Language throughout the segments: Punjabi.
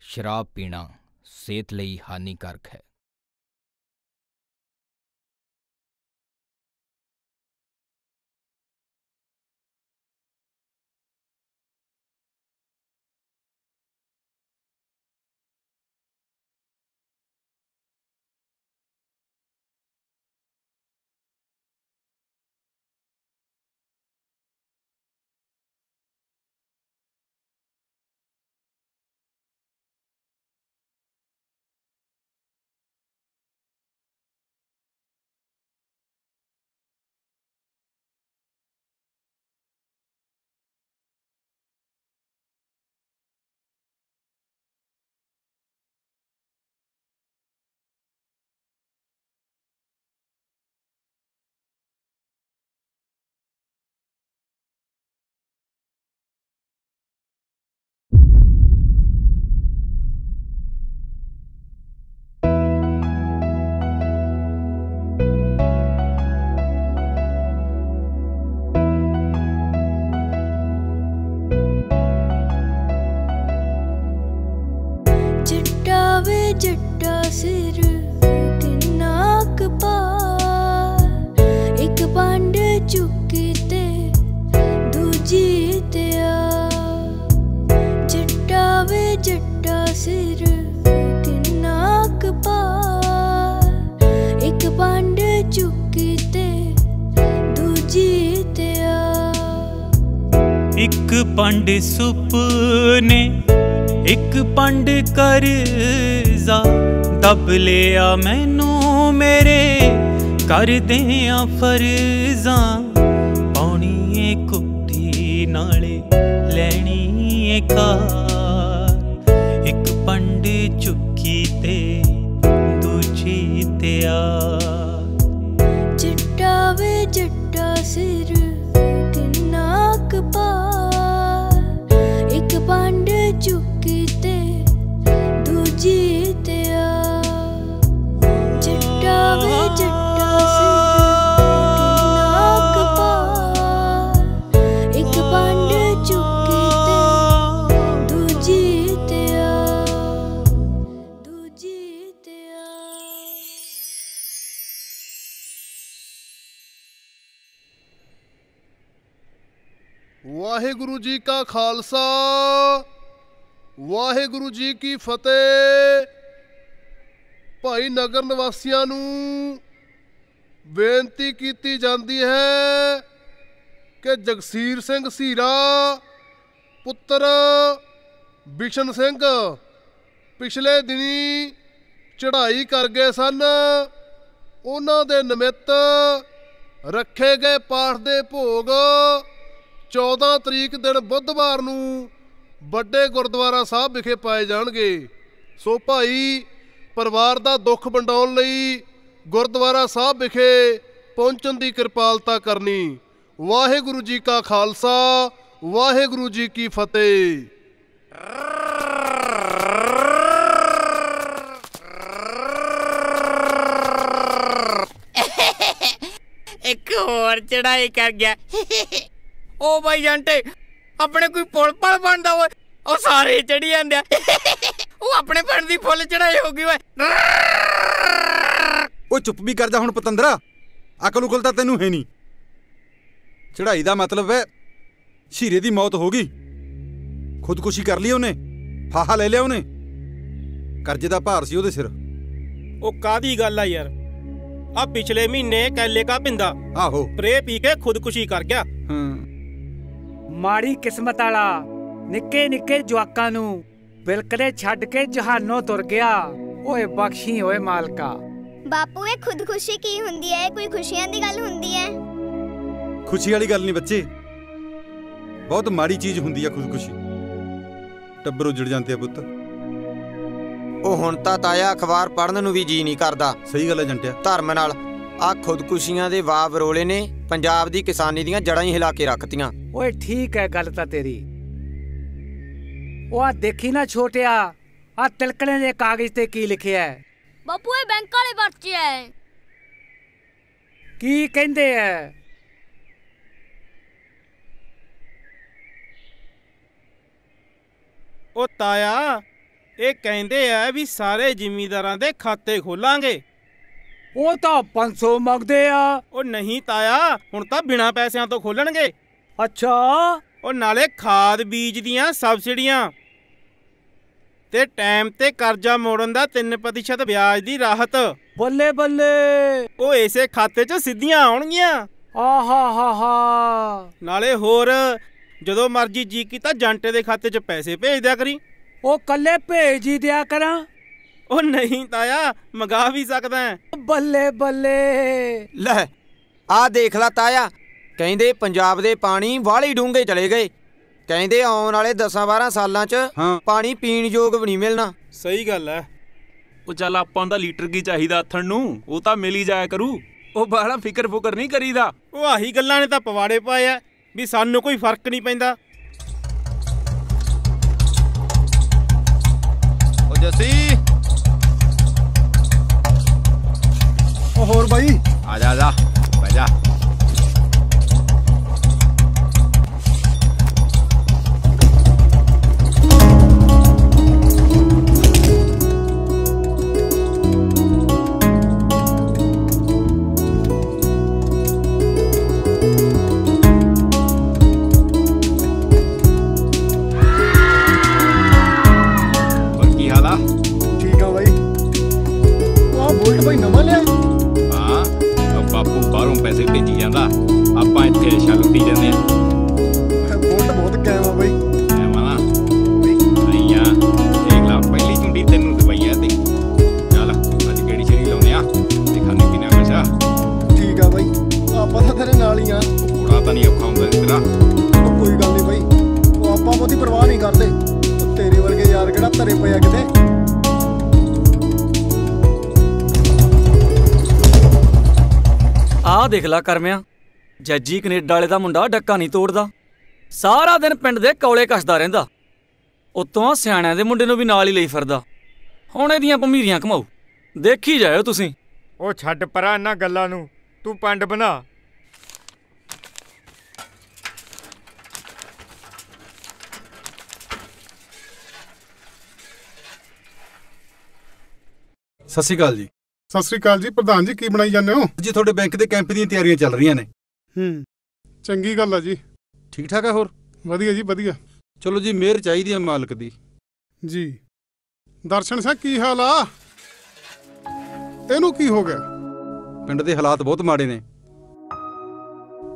ਸ਼ਰਾਬ ਪੀਣਾ ਸਿਹਤ ਲਈ ਹਾਨੀਕਾਰਕ ਹੈ। ਇੱਕ ਪੰਡ ਸੁਪਨੇ, ਇੱਕ ਪੰਡ ਕਰਜ਼ਾ। ਦਬ ਲਿਆ ਮੈਨੂੰ ਮੇਰੇ ਕਰਦਿਆਂ ਫਰਜ਼ਾਂ। ਪਾਉਣੀ ਏ ਕੁੱਤੀ ਨਾਲੇ ਲੈਣੀ ਏ ਕਾਰ। ਇੱਕ ਪੰਡ ਚੁੱਕੀ ਤੇ ਦੂਜੀ ਤੇ ਆ। ਚਿੱਟਾ ਵੇ ਜੱਟਾ ਸਿਰ ਕਾ ਖਾਲਸਾ। ਵਾਹਿਗੁਰੂ ਜੀ ਕੀ ਫਤਿਹ। ਭਾਈ ਨਗਰ ਨਿਵਾਸੀਆਂ ਨੂੰ ਬੇਨਤੀ ਕੀਤੀ ਜਾਂਦੀ ਹੈ ਕਿ ਜਗਸੀਰ ਸਿੰਘ ਸੀਰਾ, ਪੁੱਤਰ ਬਿਸ਼ਨ ਸਿੰਘ ਪਿਛਲੇ ਦਿਨੀ ਚੜ੍ਹਾਈ ਕਰ ਗਏ ਸਨ। ਉਹਨਾਂ ਦੇ ਨਿਮਿਤ ਰੱਖੇ ਗਏ ਪਾਠ ਦੇ ਭੋਗ 14 ਤਰੀਕ ਦਿਨ ਬੁੱਧਵਾਰ ਨੂੰ ਵੱਡੇ ਗੁਰਦੁਆਰਾ ਸਾਹਿਬ ਵਿਖੇ ਪਾਏ ਜਾਣਗੇ। ਸੋ ਭਾਈ, ਪਰਿਵਾਰ ਦਾ ਦੁੱਖ ਵੰਡਾਉਣ ਲਈ ਗੁਰਦੁਆਰਾ ਸਾਹਿਬ ਵਿਖੇ ਪਹੁੰਚਣ ਦੀ ਕਿਰਪਾਲਤਾ ਕਰਨੀ। ਵਾਹਿਗੁਰੂ ਜੀ ਕਾ ਖਾਲਸਾ, ਵਾਹਿਗੁਰੂ ਜੀ ਕੀ ਫਤਿਹ। ਇੱਕ ਹੋਰ ਚੜਾਈ ਕਰ ਗਿਆ। ਓ ਬਾਈ ਜੰਟੇ ਆਪਣੇ ਕੋਈ ਪੁਲ ਪਲ ਬਣਦਾ ਓਏ ਉਹ ਸਾਰੇ ਚੜੀ ਜਾਂਦੇ ਆ। ਉਹ ਆਪਣੇ ਪਿੰਡ ਦੀ ਫੁੱਲ ਚੜਾਈ ਹੋ ਗਈ ਓਏ। ਓਏ ਚੁੱਪ ਵੀ ਕਰ ਜਾ ਹੁਣ ਪਤੰਦਰਾ ਅਕਲ ਉਕਲ ਤਾਂ ਤੈਨੂੰ ਹੈ ਨਹੀਂ। ਚੜਾਈ ਦਾ ਮਤਲਬ ਹੈ ਸ਼ੀਰੇ ਦੀ ਮੌਤ ਹੋ ਗਈ। ਖੁਦਕੁਸ਼ੀ ਕਰ ਲਈ ਉਹਨੇ ਫਾਹਾ ਲੈ ਲਿਆ ਉਹਨੇ। ਕਰਜ਼ੇ ਦਾ ਭਾਰ ਸੀ ਉਹਦੇ ਸਿਰ। ਉਹ ਕਾਦੀ ਗੱਲ ਆ ਯਾਰ? ਆ ਪਿਛਲੇ ਮਹੀਨੇ ਕੈਲੇ ਕਾ ਪਿੰਦਾ। ਆਹੋ। ਪ੍ਰੇ ਪੀ ਕੇ ਖੁਦਕੁਸ਼ੀ ਕਰ ਗਿਆ। ਹਾਂ। ਮਾੜੀ ਕਿਸਮਤ ਵਾਲਾ ਨਿੱਕੇ ਨਿੱਕੇ ਜਵਾਕਾਂ ਨੂੰ ਬਿਲਕਲੇ ਛੱਡ ਕੇ ਜਹਾਨੋਂ ਤੁਰ ਗਿਆ। ਓਏ ਬਖਸ਼ੀ ਓਏ ਮਾਲਕਾ। ਬਾਪੂ ਇਹ ਖੁਦਕੁਸ਼ੀ ਕੀ ਹੁੰਦੀ ਹੈ? ਕੋਈ ਖੁਸ਼ੀਆਂ ਦੀ ਗੱਲ ਹੁੰਦੀ ਹੈ? ਖੁਸ਼ੀ ਵਾਲੀ ਗੱਲ ਨਹੀਂ ਬੱਚੇ। ਬਹੁਤ ਮਾੜੀ ਚੀਜ਼ ਹੁੰਦੀ ਆ ਖੁਦਕੁਸ਼ੀ। ਟੱਬਰ ਉਜੜ ਜਾਂਦੇ ਆ ਪੁੱਤ। ਉਹ ਹੁਣ ਤਾਂ ਤਾਇਆ ਅਖਬਾਰ ਪੜਨ ਨੂੰ ਵੀ ਜੀ ਨਹੀਂ ਕਰਦਾ। ਸਹੀ ਗੱਲ ਹੈ ਜੰਟਿਆ। ਧਰਮ ਨਾਲ ਆ ਖੁਦਕੁਸ਼ੀਆਂ ਦੇ ਵਾਵ ਰੋਲੇ ਨੇ ਪੰਜਾਬ ਦੀ ਕਿਸਾਨੀ ਦੀਆਂ ਜੜਾਂ ਹੀ ਹਿਲਾ ਕੇ ਰੱਖਤੀਆਂ। ਓਏ ਠੀਕ ਹੈ ਗੱਲ ਤਾਂ ਤੇਰੀ। ਉਹ ਆ ਦੇਖੀ ਨਾ ਛੋਟਿਆ ਆ ਤਿਲਕਣੇ ਦੇ ਕਾਗਜ਼ ਤੇ ਕੀ ਲਿਖਿਆ ਹੈ? ਬਾਪੂ ਇਹ ਬੈਂਕ ਵਾਲੇ ਪਰਚੇ ਐ ਕੀ ਕਹਿੰਦੇ ਐ? ਉਹ ਤਾਇਆ ਇਹ ਕਹਿੰਦੇ ਆ ਵੀ ਸਾਰੇ ਜ਼ਿਮੀਂਦਾਰਾਂ ਦੇ ਖਾਤੇ ਖੋਲਾਂਗੇ। ਉਹ ਤਾਂ 500 ਮੰਗਦੇ ਆ। ਉਹ ਨਹੀਂ ਤਾਇਆ ਹੁਣ ਤਾਂ ਬਿਨਾਂ ਪੈਸਿਆਂ ਤੋਂ ਖੋਲਣਗੇ। ਅੱਛਾ। ਉਹ ਨਾਲੇ ਖਾਦ ਬੀਜ ਦੀਆਂ ਸਬਸਿਡੀਆਂ। ਤੇ ਟਾਈਮ ਤੇ ਕਰਜ਼ਾ ਮੋੜਨ ਦਾ 3% ਵਿਆਜ ਦੀ ਰਾਹਤ। ਬੱਲੇ ਬੱਲੇ। ਉਹ ਇਸੇ ਖਾਤੇ 'ਚ ਸਿੱਧੀਆਂ ਆਉਣਗੀਆਂ। ਆਹਾ ਹਾ ਹਾ। ਨਾਲੇ ਹੋਰ ਜਦੋਂ ਮਰਜ਼ੀ ਜੀ ਕੀਤਾ ਜਾਂਟੇ ਦੇ ਖਾਤੇ 'ਚ ਪੈਸੇ ਭੇਜ ਦਿਆ ਕਰੀ। ਉਹ ਕੱਲੇ ਭੇਜ ਹੀ ਦਿਆ ਕਰਾਂ। ਉਹ ਨਹੀਂ ਤਾਇਆ ਮੰਗਾ ਵੀ ਸਕਦਾ। ਬੱਲੇ ਬੱਲੇ। ਲੈ ਆਹ ਦੇਖ ਲਾ ਤਾਇਆ ਕਹਿੰਦੇ ਪੰਜਾਬ ਦੇ ਪਾਣੀ ਵਾਲੀ ਡੂੰਘੇ ਚਲੇ ਗਏ। ਕਹਿੰਦੇ ਆਉਣ ਵਾਲੇ 10-12 ਸਾਲਾਂ 'ਚ ਹਾਂ। ਪਾਣੀ ਪੀਣ ਯੋਗ ਵੀ ਨਹੀਂ ਮਿਲਣਾ। ਸਹੀ ਗੱਲ ਹੈ ਉਹ ਚੱਲ ਆਪਾਂ ਦਾ ਲੀਟਰ ਕੀ ਚਾਹੀਦਾ ਆਥਣ ਨੂੰ? ਉਹ ਤਾਂ ਮਿਲ ਹੀ ਜਾਇਆ ਕਰੂ। ਉਹ ਬਾਹਲਾ ਫਿਕਰ ਫੁਕਰ ਨਹੀਂ ਕਰੀਦਾ। ਉਹ ਆਹੀ ਗੱਲਾਂ ਨੇ ਤਾਂ ਪਵਾੜੇ ਪਾਏ ਆ ਵੀ ਸਾਨੂੰ ਕੋਈ ਫ਼ਰਕ ਨਹੀਂ ਪੈਂਦਾ। ਉਹ ਜੱਸੀ। ਉਹ ਹੋਰ ਬਾਈ। ਆ ਜਾ ਆ ਜਾ। ਬਹਿ ਜਾ। ਆਹ ਦੇਖ ਲੈ ਕਰਮਿਆ ਜੱਜੀ ਕੈਨੇਡਾ ਵਾਲੇ ਦਾ ਮੁੰਡਾ ਡੱਕਾ ਨਹੀਂ ਤੋੜਦਾ। ਸਾਰਾ ਦਿਨ ਪਿੰਡ ਦੇ ਕੌਲੇ ਕੱਸਦਾ ਰਹਿੰਦਾ। ਉਤੋਂ ਸਿਆਣਿਆਂ ਦੇ ਮੁੰਡੇ ਨੂੰ ਵੀ ਨਾਲ ਹੀ ਲਈ ਫਿਰਦਾ। ਹੁਣ ਇਹਦੀਆਂ ਭਮੀਰੀਆਂ ਕਮਾਉ ਦੇਖੀ ਜਾਇਓ ਤੁਸੀਂ। ਉਹ ਛੱਡ ਪਰਾਂ ਇਹਨਾਂ ਗੱਲਾਂ ਨੂੰ। ਤੂੰ ਪੰਡ ਬਣਾ। ਸਤਿ ਸ਼੍ਰੀ ਅਕਾਲ ਜੀ। ਸਤਿ ਸ੍ਰੀ ਅਕਾਲ ਜੀ ਪ੍ਰਧਾਨ ਜੀ ਕੀ ਬਣਾਈ ਜਾਂਦੇ ਹੋ? ਜੀ ਤੁਹਾਡੇ ਬੈਂਕ ਦੇ ਕੈਂਪ ਦੀਆਂ ਤਿਆਰੀਆਂ ਚੱਲ ਰਹੀਆਂ ਨੇ। ਹੂੰ। ਚੰਗੀ ਗੱਲ ਆ ਜੀ। ਠੀਕ ਠਾਕ ਆ ਹੋਰ? ਵਧੀਆ ਜੀ ਵਧੀਆ। ਚਲੋ ਜੀ ਮਿਹਰ ਚਾਹੀਦੀ ਹੈ ਮਾਲਕ ਦੀ। ਜੀ। ਦਰਸ਼ਨ ਸਿੰਘ ਕੀ ਹਾਲ ਆ? ਇਹਨੂੰ ਕੀ ਹੋ ਗਿਆ? ਪਿੰਡ ਦੇ ਹਾਲਾਤ ਬਹੁਤ ਮਾੜੇ ਨੇ।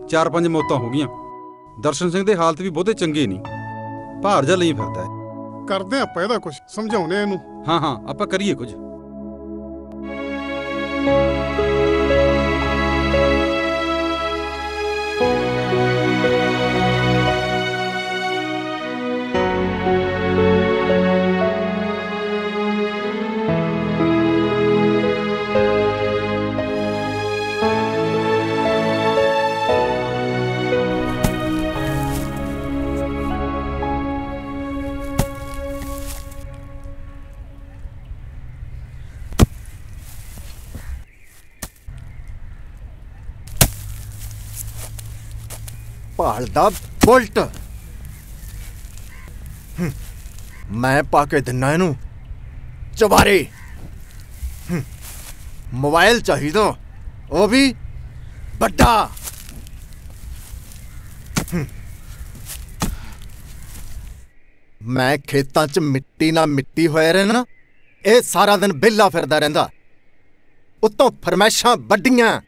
ਚਾਰ ਪੰਜ ਮੌਤਾਂ ਹੋ ਗਈਆਂ। ਦਰਸ਼ਨ ਸਿੰਘ ਦੇ ਹਾਲਤ ਵੀ ਬਹੁਤੇ ਚੰਗੇ ਨਹੀਂ। ਭਾਰ ਜਾ ਲਈ ਫਿਰਦਾ ਹੈ। ਕਰਦੇ ਆਪਾਂ ਇਹਦਾ ਕੁਝ ਸਮਝਾਉਨੇ ਆ ਇਹਨੂੰ। ਹਾਂ ਹਾਂ ਆਪਾਂ ਕਰੀਏ ਕੁਝ। Música ਭਾਲਦਾ ਬੁਲਟ ਮੈਂ ਪਾ ਕੇ ਦਿੰਨਾ ਇਹਨੂੰ। ਚਵਾਰੇ ਹੂੰ, ਮੋਬਾਈਲ ਚਾਹੀਦਾ। ਉਹ ਵੀ ਵੱਡਾ। ਮੈਂ ਖੇਤਾਂ 'ਚ ਮਿੱਟੀ ਨਾਲ ਮਿੱਟੀ ਹੋਇਆ ਰਹਿਣਾ ਇਹ ਸਾਰਾ ਦਿਨ ਵਿਹਲਾ ਫਿਰਦਾ ਰਹਿੰਦਾ। ਉਤੋਂ ਫਰਮੈਸ਼ਾਂ ਵੱਡੀਆਂ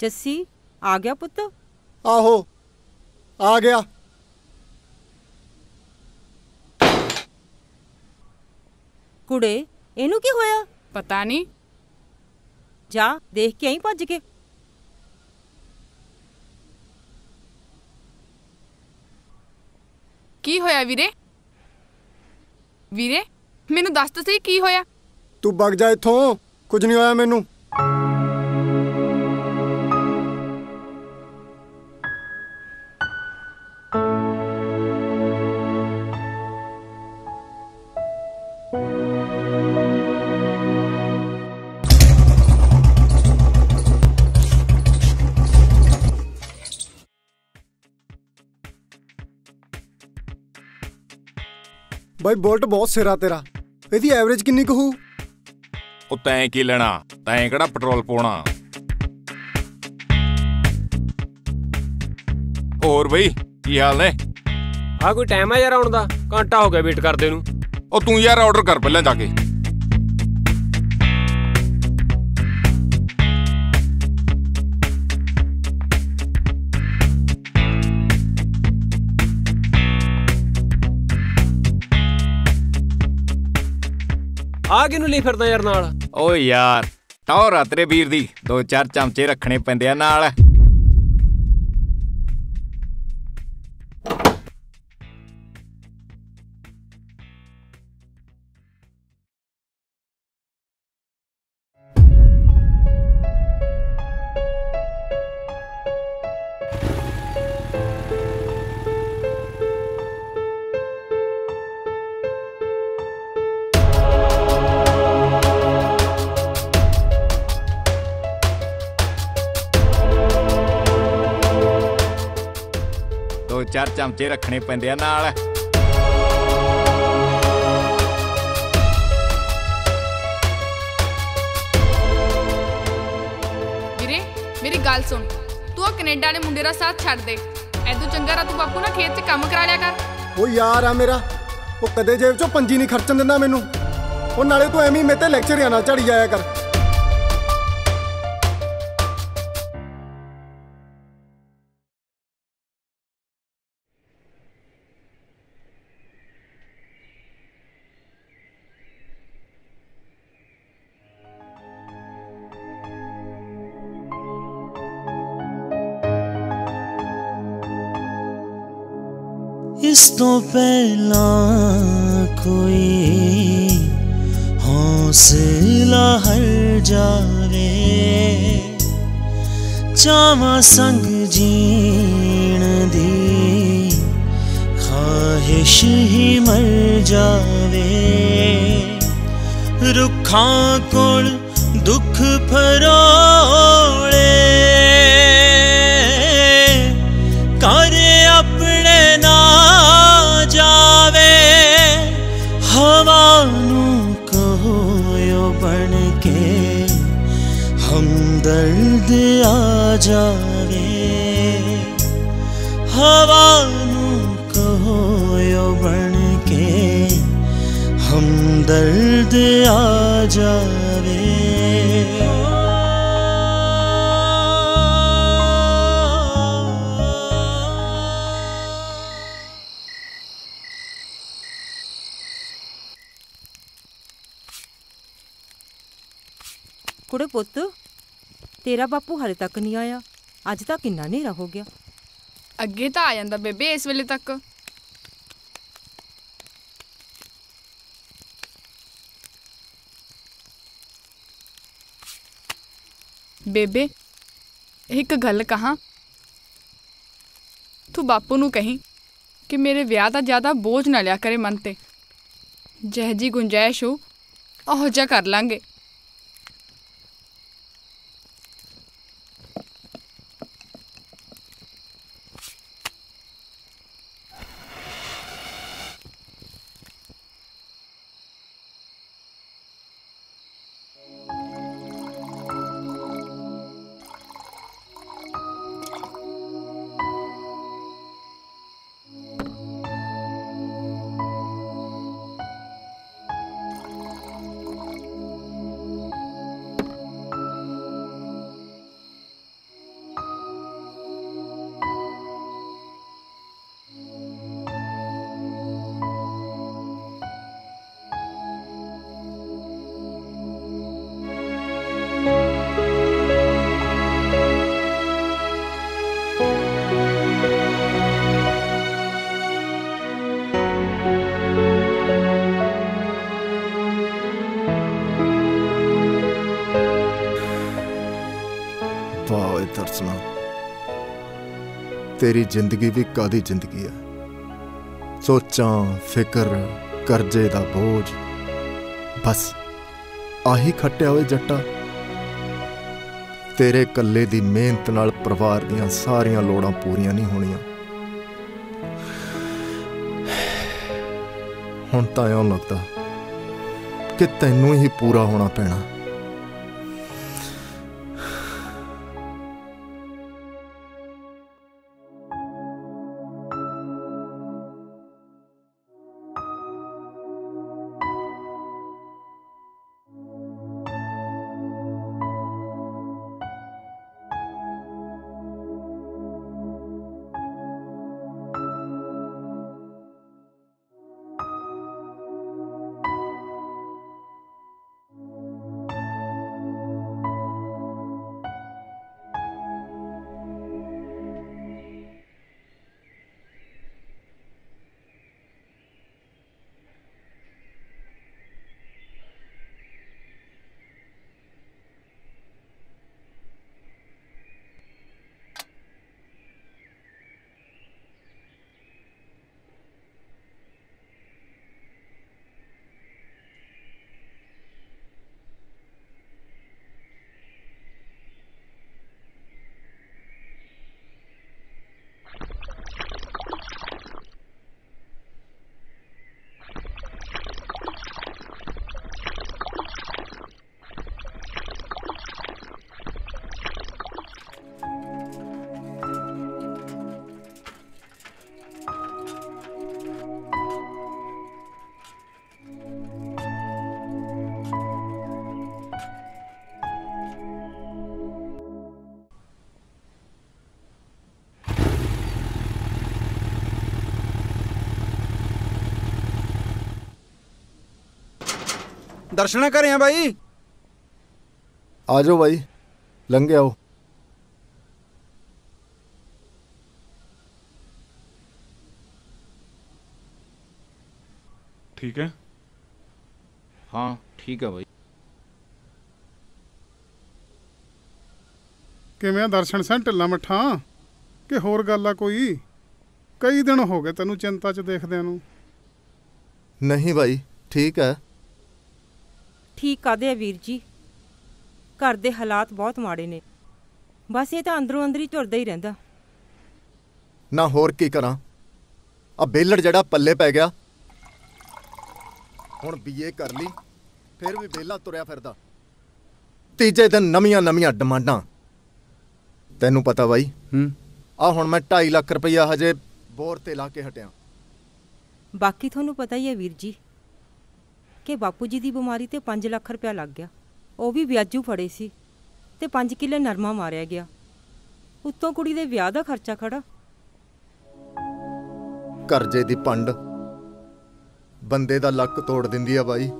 ਜੱਸੀ ਆ ਗਿਆ ਪੁੱਤ? ਆਹੋ ਆ ਗਿਆ। ਕੁੜੇ ਇਹਨੂੰ ਕੀ ਹੋਇਆ? ਪਤਾ ਨਹੀਂ। ਜਾ ਦੇਖ ਕੇ ਆਈ ਭੱਜ ਕੇ। ਕੀ ਹੋਇਆ ਵੀਰੇ? ਵੀਰੇ ਮੈਨੂੰ ਦੱਸ ਤਾਂ ਸਹੀ ਕੀ ਹੋਇਆ? ਤੂੰ ਵਗ ਜਾ ਇੱਥੋਂ ਕੁਝ ਨਹੀਂ ਹੋਇਆ ਮੈਨੂੰ। ਬਾਈ ਬੋਲਟ ਬਹੁਤ ਸਿਰਾ ਤੇਰਾ। ਇਹਦੀ ਐਵਰੇਜ ਕਿੰਨੀ ਕੁ ਹੋਊ? ਉਹ ਤੈਂ ਕੀ ਲੈਣਾ? ਤੈਂ ਕਿਹੜਾ ਪੈਟਰੋਲ ਪਾਉਣਾ? ਹੋਰ ਬਈ ਕੀ ਹਾਲ ਨੇ? ਆ ਕੋਈ ਟਾਈਮ ਆ ਯਾਰ ਆਉਣ ਦਾ? ਘੰਟਾ ਹੋ ਗਿਆ ਵੇਟ ਕਰਦੇ ਨੂੰ। ਉਹ ਤੂੰ ਯਾਰ ਆਰਡਰ ਕਰ ਪਹਿਲਾਂ ਜਾ ਕੇ। ਆ ਕਿਨੂੰ ਲਈ ਫਿਰਦਾ ਯਾਰ ਨਾਲ? ਓ ਯਾਰ ਟੌਰ ਆ ਤੇਰੇ ਵੀਰ ਦੀ ਦੋ ਚਾਰ ਚਮਚੇ ਰੱਖਣੇ ਪੈਂਦੇ ਆ ਨਾਲ। ਚਾਰ ਚਮਚੇ ਰੱਖਣੇ ਪੈਂਦੇ ਆ ਨਾਲ। ਵੀਰੇ ਮੇਰੀ ਗੱਲ ਸੁਣ। ਤੂੰ ਉਹ ਕੈਨੇਡਾ ਵਾਲੇ ਮੁੰਡੇ ਦਾ ਸਾਥ ਛੱਡ ਦੇ। ਐਦੋਂ ਚੰਗਾ ਰਾ ਤੂੰ ਬਾਪੂ ਨਾਲ ਖੇਤ 'ਚ ਕੰਮ ਕਰਾ ਲਿਆ ਕਰ। ਉਹ ਯਾਰ ਆ ਮੇਰਾ। ਉਹ ਕਦੇ ਜੇਬ ਚੋਂ ਪੰਜੀ ਨਹੀਂ ਖਰਚਣ ਦਿੰਦਾ ਮੈਨੂੰ। ਉਹ ਨਾਲੇ ਤੂੰ ਐਵੇਂ ਹੀ ਮੇਰੇ ਤੇ ਲੈਕਚਰ ਨਾ ਝੜੀ ਜਾਇਆ ਕਰ। ਤੋਂ ਪਹਿਲਾਂ ਕੋਈ ਹੌਸਲਾ ਹਰ ਜਾਵੇ। ਚਾਵਾਂ ਸੰਗ ਜੀਣ ਦੀ ਖਾਹਿਸ਼ ਹੀ ਮਰ ਜਾਵੇ। ਰੁੱਖਾਂ ਕੋਲ ਦੁੱਖ ਫਰੋਲੇ ਜਾਵੇ। ਹਵਾ ਨੂੰ ਕੋਇਓ ਬਣ ਕੇ ਹਮਦਰਦ ਆ ਜਾਵੇ। ਕੁੜੇ ਪੁੱਤ ਤੇਰਾ ਬਾਪੂ ਹਲੇ ਤੱਕ ਨਹੀਂ ਆਇਆ। ਅੱਜ ਤਾਂ ਕਿੰਨਾ ਹਨੇਰਾ ਹੋ ਗਿਆ। ਅੱਗੇ ਤਾਂ ਆ ਜਾਂਦਾ ਬੇਬੇ ਇਸ ਵੇਲੇ ਤੱਕ। ਬੇਬੇ, ਇੱਕ ਗੱਲ ਕਹਾਂ। ਤੂੰ ਬਾਪੂ ਨੂੰ ਕਹੀਂ ਕਿ ਮੇਰੇ ਵਿਆਹ ਦਾ ਜ਼ਿਆਦਾ ਬੋਝ ਨਾ ਲਿਆ ਕਰੇ ਮਨ ਤੇ। ਜਿਹੋ ਜੀ ਗੁੰਜਾਇਸ਼ ਹੋ ਉਹ ਜਿਹਾ ਕਰ ਲਾਂਗੇ। ਤੇਰੀ ਜ਼ਿੰਦਗੀ ਵੀ ਕਾਦੀ ਜ਼ਿੰਦਗੀ ਆ? ਸੋਚਾਂ, ਫਿਕਰ, ਕਰਜ਼ੇ ਦਾ ਬੋਝ। ਬਸ, ਆਹੀ ਖੱਟਿਆ ਓਏ ਜੱਟਾ। ਤੇਰੇ ਕੱਲੇ ਦੀ ਮਿਹਨਤ ਨਾਲ ਪਰਿਵਾਰ ਦੀਆਂ ਸਾਰੀਆਂ ਲੋੜਾਂ ਪੂਰੀਆਂ ਨਹੀਂ ਹੋਣੀਆਂ। ਹੁਣ ਤਾਂ ਇਉਂ ਲੱਗਦਾ ਕਿ ਤੈਨੂੰ ਹੀ ਪੂਰਾ ਹੋਣਾ ਪੈਣਾ। ਦਰਸ਼ਨ ਕਰੇ ਆ ਬਾਈ ਆ ਜਾਓ ਬਾਈ ਲੰਘ ਆਓ ਠੀਕ ਹੈ ਹਾਂ ਠੀਕ ਹੈ ਬਾਈ ਕਿਵੇਂ ਆ ਦਰਸ਼ਨ ਸਿੰਘ ਢਿੱਲਾ ਮੱਠਾ ਕਿ ਹੋਰ ਗੱਲ ਆ ਕੋਈ ਕਈ ਦਿਨ ਹੋ ਗਏ ਤੈਨੂੰ ਚਿੰਤਾ 'ਚ ਦੇਖਦਿਆਂ ਨੂੰ ਨਹੀਂ ਬਾਈ ਠੀਕ ਹੈ ਠੀਕ ਕਾਦੇ ਆ ਵੀਰ ਜੀ? ਘਰ ਦੇ ਹਾਲਾਤ ਬਹੁਤ ਮਾੜੇ ਨੇ। ਬਸ ਇਹ ਤਾਂ ਅੰਦਰੋਂ ਅੰਦਰ ਹੀ ਝੁਰਦਾ ਹੀ ਰਹਿੰਦਾ। ਨਾ ਹੋਰ ਕੀ ਕਰਾਂ? ਆ ਬੇਲੜ ਜਿਹੜਾ ਪੱਲੇ ਪੈ ਗਿਆ। ਹੁਣ ਬੀਏ ਕਰ ਲਈ ਫਿਰ ਵੀ ਬੇਲਾ ਤੁਰਿਆ ਫਿਰਦਾ। ਤੀਜੇ ਦਿਨ ਨਵੀਆਂ ਨਵੀਆਂ ਡਿਮਾਂਡਾਂ। ਤੈਨੂੰ ਪਤਾ ਬਾਈ ਹੂੰ। ਆ ਹੁਣ ਮੈਂ 2.5 ਲੱਖ ਰੁਪਈਆ ਹਜੇ ਬੋਰ ਤੇ ਲਾ ਕੇ ਹਟਿਆ। ਬਾਕੀ ਤੁਹਾਨੂੰ ਪਤਾ ਹੀ ਹੈ ਵੀਰ ਜੀ ਕਿ ਬਾਪੂ ਜੀ ਦੀ ਬਿਮਾਰੀ ਤੇ 5 ਲੱਖ ਰੁਪਇਆ ਲੱਗ ਗਿਆ। ਉਹ ਵੀ ਵਿਆਜੂ ਫੜੇ ਸੀ ਤੇ 5 ਕਿੱਲੇ ਨਰਮਾ ਮਾਰਿਆ ਗਿਆ। ਉੱਤੋਂ ਕੁੜੀ ਦੇ ਵਿਆਹ ਦਾ ਖਰਚਾ ਖੜਾ। ਕਰਜ਼ੇ ਦੀ ਪੰਡ। ਬੰਦੇ ਦਾ ਲੱਕ ਤੋੜ ਦਿੰਦੀ ਆ ਬਾਈ।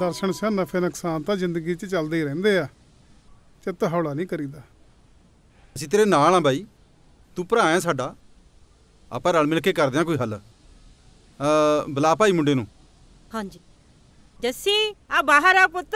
ਦਰਸ਼ਨ ਸਿੰਘ ਨਫੇ ਨੁਕਸਾਨ ਤਾਂ ਜ਼ਿੰਦਗੀ 'ਚ ਚੱਲਦੇ ਹੀ ਰਹਿੰਦੇ ਆ। ਚਿੱਤ ਹੌਲਾ ਨਹੀਂ ਕਰੀਦਾ। ਅਸੀਂ ਤੇਰੇ ਨਾਲ ਆ ਬਾਈ। ਤੂੰ ਭਰਾ ਹੈ ਸਾਡਾ। ਆਪਾਂ ਰਲ ਮਿਲ ਕੇ ਕਰਦੇ ਆ ਕੋਈ ਹੱਲ। ਅ ਬੁਲਾ ਭਾਈ ਮੁੰਡੇ ਨੂੰ। ਹਾਂਜੀ। ਜੱਸੀ ਆ ਬਾਹਰ ਆ ਪੁੱਤ।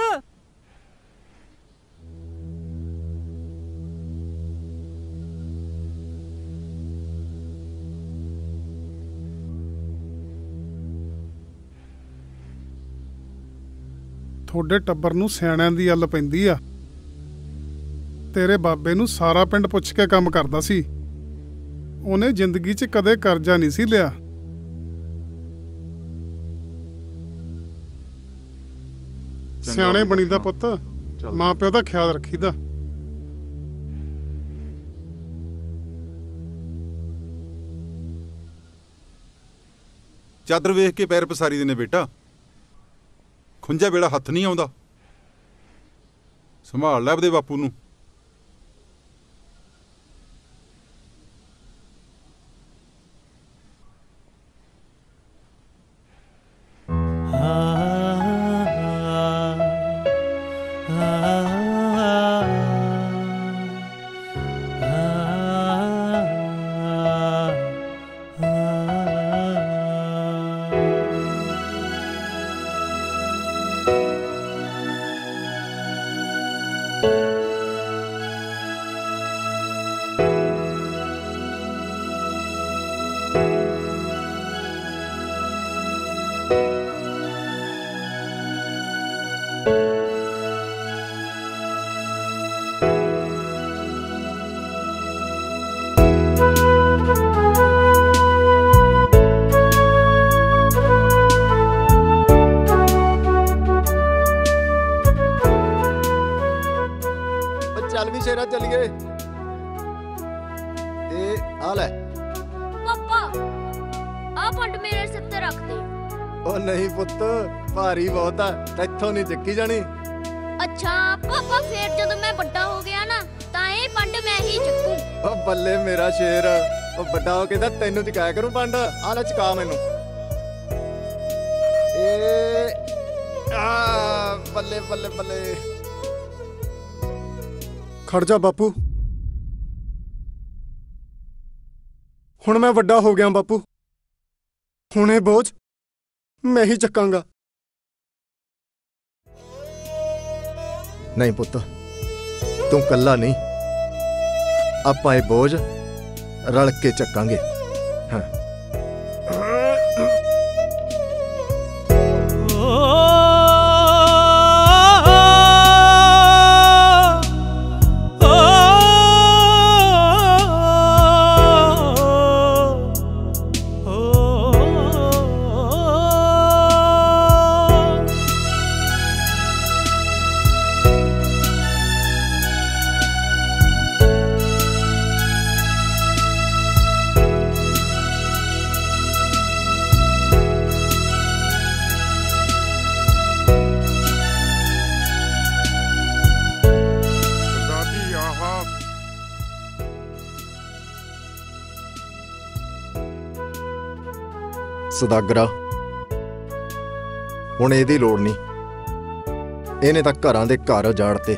ਤੁਹਾਡੇ ਟੱਬਰ ਨੂੰ ਸਿਆਣਿਆਂ ਦੀ ਅੱਲ ਪੈਂਦੀ ਆ। ਤੇਰੇ ਬਾਬੇ ਨੂੰ ਸਾਰਾ ਪਿੰਡ ਪੁੱਛ ਕੇ ਕੰਮ ਕਰਦਾ ਸੀ। ਉਹਨੇ ਜ਼ਿੰਦਗੀ 'ਚ ਕਦੇ ਕਰਜ਼ਾ ਨਹੀਂ ਸੀ ਲਿਆ। ਸਿਆਣੇ ਬਣੀਦਾ ਪੁੱਤ। ਮਾਂ ਪਿਓ ਦਾ ਖਿਆਲ ਰੱਖੀਦਾ। ਚਾਦਰ ਵੇਖ ਕੇ ਪੈਰ ਪਸਾਰੀ ਦੇ ਨੇ ਬੇਟਾ। ਖੁੰਝਾ ਵੇਲਾ ਹੱਥ ਨਹੀਂ ਆਉਂਦਾ। ਸੰਭਾਲ ਲੈ ਆਪਦੇ ਬਾਪੂ ਨੂੰ। ਪੰਡ ਮੇਰੇ ਸਿਰ ਤੇ ਰੱਖ ਦੇ। ਉਹ ਨਹੀਂ ਪੁੱਤ ਭਾਰੀ ਬਹੁਤ ਆ ਇੱਥੋਂ ਨਹੀਂ ਚੱਕੀ ਜਾਣੀ। ਅੱਛਾ ਪਾਪਾ ਫੇਰ ਜਦੋਂ ਮੈਂ ਵੱਡਾ ਹੋ ਗਿਆ ਨਾ ਤਾਂ ਇਹ ਪੰਡ ਮੈਂ ਹੀ ਚੱਕੂ। ਉਹ ਬੱਲੇ ਮੇਰਾ ਸ਼ੇਰ ਉਹ ਵੱਡਾ ਹੋ ਕੇ ਤਾਂ ਤੈਨੂੰ ਚਕਾਇਆ ਕਰੂੰ ਪੰਡ। ਆ ਲੈ ਚਕਾ ਮੈਨੂੰ। ਇਹ ਆ ਬੱਲੇ ਬੱਲੇ ਬੱਲੇ। ਖੜ ਜਾ ਬਾਪੂ। ਹੁਣ ਮੈਂ ਵੱਡਾ ਹੋ ਗਿਆ ਬਾਪੂ। ਹੁਣ ਇਹ ਬੋਝ, ਮੈਂ ਹੀ ਚੱਕਾਂਗਾ। ਨਹੀਂ ਪੁੱਤ, ਤੂੰ ਕੱਲਾ ਨਹੀਂ। ਆਪਾਂ ਇਹ ਬੋਝ ਰਲ ਕੇ ਚੱਕਾਂਗੇ। ਹਾਂ। ਸੁਦਾਗਰਾ। ਹੁਣ ਇਹਦੀ ਲੋੜ ਨਹੀਂ। ਇਹਨੇ ਤਾਂ ਘਰਾਂ ਦੇ ਘਰ ਉਜਾੜਤੇ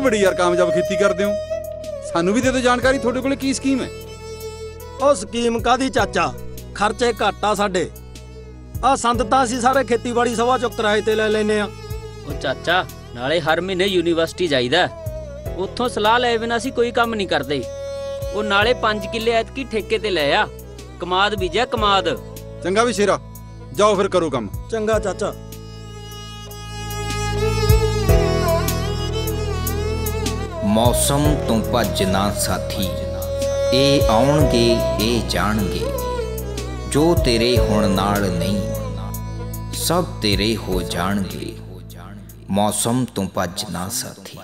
ਬੜੀ ਯਾਰ ਕਾਮਯਾਬ ਖੇਤੀ ਕਰਦੇ ਹੋ। ਸਾਨੂੰ ਵੀ ਦੇ ਦਿਓ ਜਾਣਕਾਰੀ ਤੁਹਾਡੇ ਕੋਲੇ ਕੀ ਸਕੀਮ ਹੈ? ਉਹ ਸਕੀਮ ਕਾਦੀ ਚਾਚਾ? ਖਰਚੇ ਘੱਟ ਆ ਸਾਡੇ। ਆ ਸੰਦ ਤਾਂ ਅਸੀਂ ਸਾਰੇ ਖੇਤੀਬਾੜੀ ਸਭਾ ਚੋਂ ਕਿਰਾਏ ਤੇ ਲੈ ਲੈਨੇ ਆ। ਉਹ ਚਾਚਾ ਨਾਲੇ ਹਰ ਮਹੀਨੇ ਯੂਨੀਵਰਸਿਟੀ ਜਾਈਦਾ। ਉੱਥੋਂ ਸਲਾਹ ਲਏ ਬਿਨਾਂ ਅਸੀਂ ਕੋਈ ਕੰਮ ਨਹੀਂ ਕਰਦੇ। ਉਹ ਨਾਲੇ 5 ਕਿੱਲੇ ਐਤਕੀ ਠੇਕੇ ਤੇ ਲੈ ਆ। ਕਮਾਦ ਬੀਜਿਆ ਕਮਾਦ। ਚੰਗਾ ਵੀ ਸ਼ੇਰਾ ਜਾਓ ਫਿਰ ਕਰੋ ਕੰਮ। ਚੰਗਾ ਚਾਚਾ। ਮੌਸਮ ਤੋਂ ਭੱਜ ਨਾ ਸਾਥੀ। ਇਹ ਆਉਣਗੇ, ਇਹ ਜਾਣਗੇ। ਜੋ ਤੇਰੇ ਹੁਣ ਨਾਲ ਨਹੀਂ, ਸਭ ਤੇਰੇ ਹੋ ਜਾਣਗੇ। ਮੌਸਮ ਤੋਂ ਭੱਜ ਨਾ ਸਾਥੀ।